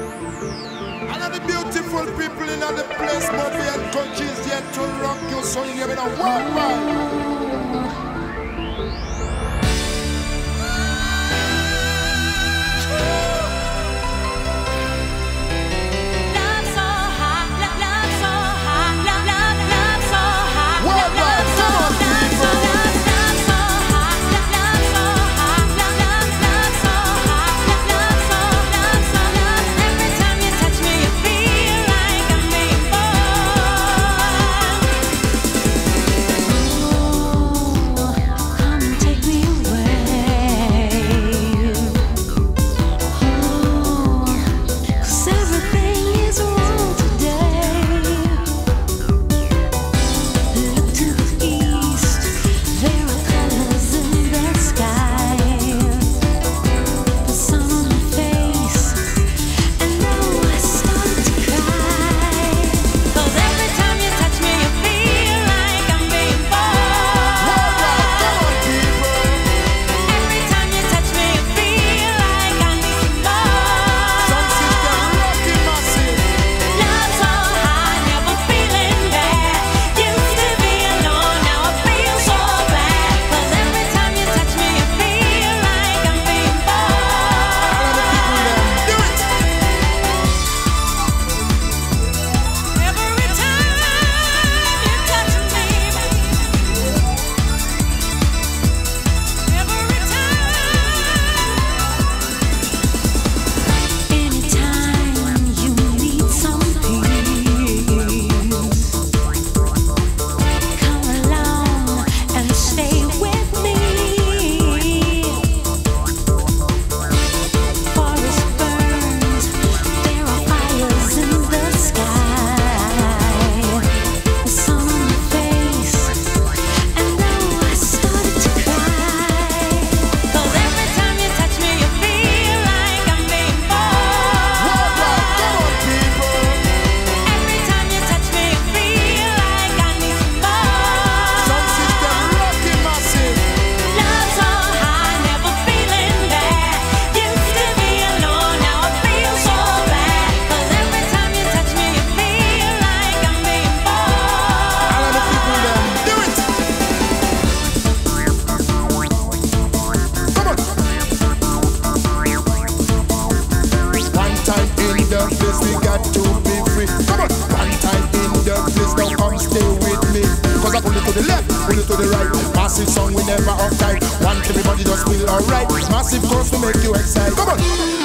And all the beautiful people in all place, but we encourage yet to rock you. your soul in the worldwide. to be free. Come on, one time in the place, now come stay with me. Cause I pull it to the left, pull it to the right. Massive song, we never uptight. One, everybody just feel alright. Massive course to make you excited. Come on.